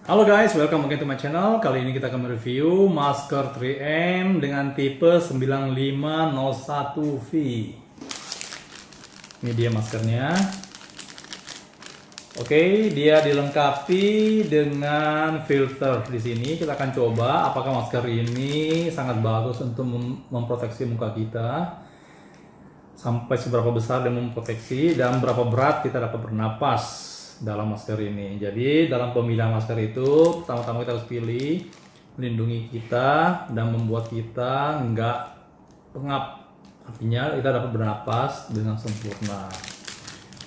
Halo guys, welcome again to my channel. Kali ini kita akan mereview masker 3M dengan tipe 9501V. Ini dia maskernya. Oke, dia dilengkapi dengan filter di sini. Kita akan coba apakah masker ini sangat bagus untuk mem- memproteksi muka kita sampai seberapa besar dia memproteksi dan berapa berat kita dapat bernapas dalam masker ini. Jadi dalam pemilihan masker itu pertama-tama kita harus pilih melindungi kita dan membuat kita nggak pengap. Artinya kita dapat bernapas dengan sempurna.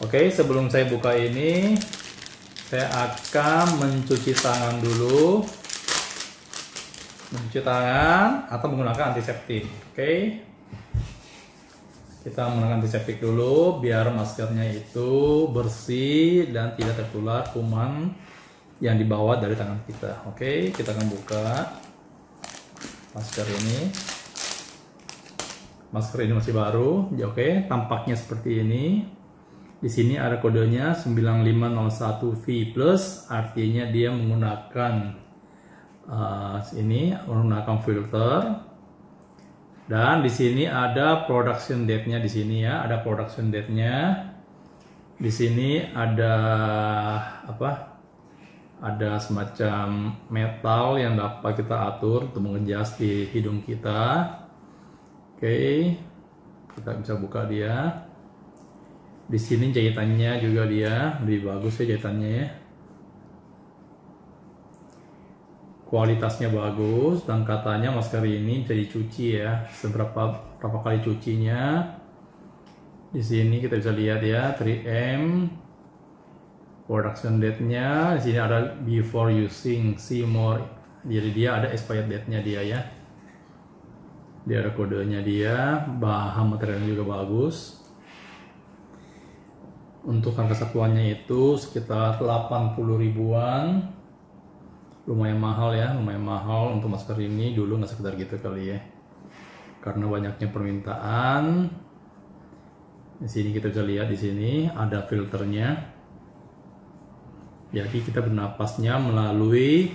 Oke, sebelum saya buka ini, saya akan mencuci tangan dulu. Mencuci tangan atau menggunakan antiseptik. Oke, kita menggunakan antiseptik dulu biar maskernya itu bersih dan tidak tertular kuman yang dibawa dari tangan kita. Oke, kita akan buka masker ini. Masker ini masih baru, ya oke, tampaknya seperti ini. Di sini ada kodenya 9501V plus, artinya dia menggunakan uh, ini menggunakan filter dan di sini ada production date-nya di sini ya, ada production date-nya. Di sini ada apa? Ada semacam metal yang dapat kita atur untuk mengejas di hidung kita. Oke. Kita bisa buka dia. Di sini jahitannya juga dia lebih bagus ya jahitannya ya. Kualitasnya bagus dan katanya masker ini bisa dicuci ya. Seberapa berapa kali cucinya? Di sini kita bisa lihat ya 3M production date-nya di sini ada before using see more. Jadi dia ada expired date-nya dia ya. Dia ada kodenya dia bahan materialnya juga bagus. Untuk harga satuannya itu sekitar 80 ribuan lumayan mahal ya lumayan mahal untuk masker ini. Dulu nggak sekitar gitu kali ya. Karena banyaknya permintaan. Di sini kita bisa lihat di sini ada filternya. Jadi kita bernapasnya melalui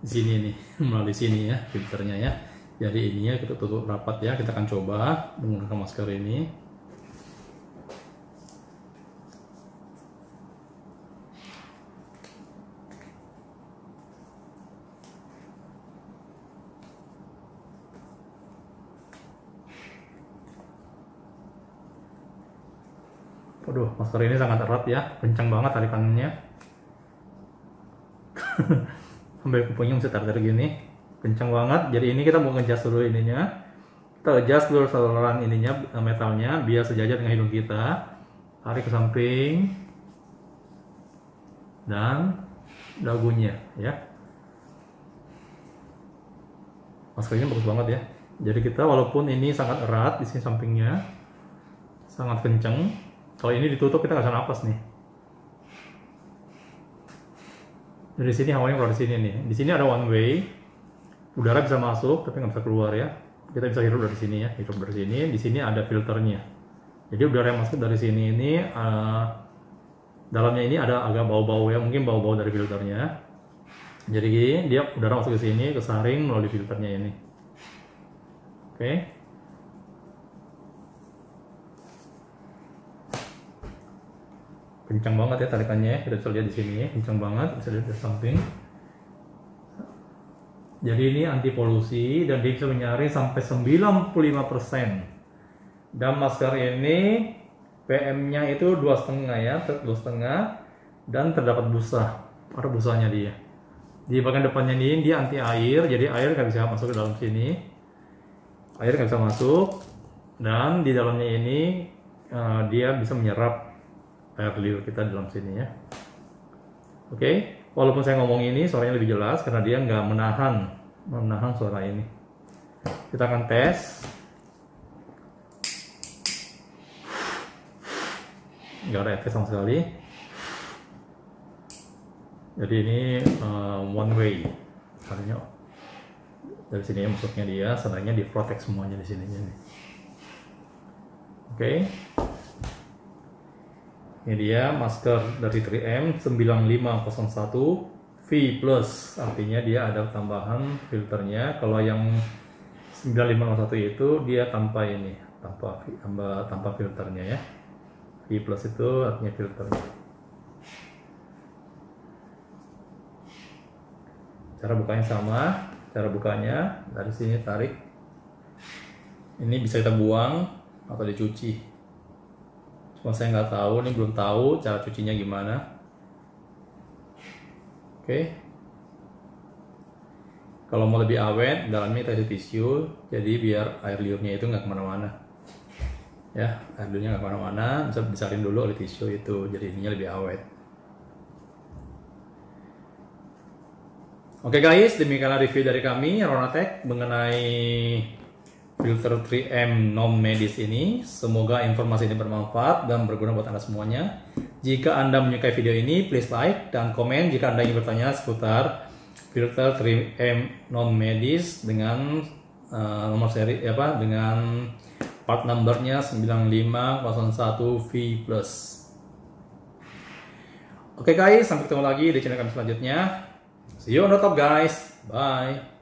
sini nih melalui sini ya filternya ya. Jadi ininya kita tutup rapat ya kita akan coba menggunakan masker ini Waduh, masker ini sangat erat ya, kencang banget tarikannya. Sampai kupingnya mesti tarik gini, kencang banget. Jadi ini kita mau ngejas dulu ininya. Kita adjust dulu saluran ininya metalnya biar sejajar dengan hidung kita. Tarik ke samping dan dagunya ya. Masker ini bagus banget ya. Jadi kita walaupun ini sangat erat di sini sampingnya, sangat kencang, kalau ini ditutup kita nggak bisa napas nih. Dari sini hawanya keluar di sini nih. Di sini ada one way. Udara bisa masuk tapi nggak bisa keluar ya. Kita bisa hirup dari sini ya, hirup dari sini. Di sini ada filternya. Jadi udara yang masuk dari sini ini uh, dalamnya ini ada agak bau-bau ya, mungkin bau-bau dari filternya. Jadi dia udara masuk ke sini, kesaring melalui filternya ini. Oke. Okay. Kencang banget ya tarikannya kita bisa lihat di sini. Ya kencang banget. Bisa lihat di samping. Jadi ini anti polusi dan dia bisa menyaring sampai 95% dan masker ini PM-nya itu dua setengah ya. Dua setengah. Dan terdapat busa. Ada busanya dia. Di bagian depannya ini dia anti air. Jadi air nggak bisa masuk ke dalam sini. Air nggak bisa masuk. Dan di dalamnya ini uh, dia bisa menyerap liur kita dalam sini ya. Oke, okay? walaupun saya ngomong ini suaranya lebih jelas karena dia nggak menahan menahan suara ini. Kita akan tes. Nggak ada efek sama sekali. Jadi ini uh, one way, artinya dari sini masuknya dia, sebenarnya di protect semuanya di sini. Oke. Okay. Ini dia masker dari 3M 9501V V plus. Artinya dia ada tambahan filternya. Kalau yang 9501 itu dia tanpa ini tanpa tanpa tanpa filternya ya. V plus itu artinya filternya. Cara bukanya sama. Cara bukanya dari sini tarik. Ini bisa kita buang atau dicuci cuma saya nggak tahu ini belum tahu cara cucinya gimana Oke. Kalau mau lebih awet, dalamnya kasih tisu, jadi biar air liurnya itu nggak ke mana-mana. Ya, air liurnya nggak ke mana-mana, bisa besarin dulu oleh tisu itu, jadi ininya lebih awet. Oke guys, demikianlah review dari kami Ronatek mengenai filter 3M non medis ini. Semoga informasi ini bermanfaat dan berguna buat Anda semuanya. Jika Anda menyukai video ini, please like dan komen jika Anda ingin bertanya seputar filter 3M non medis dengan uh, nomor seri apa dengan part numbernya 9501V+. Oke okay guys, sampai ketemu lagi di channel kami selanjutnya. See you on the top guys. Bye.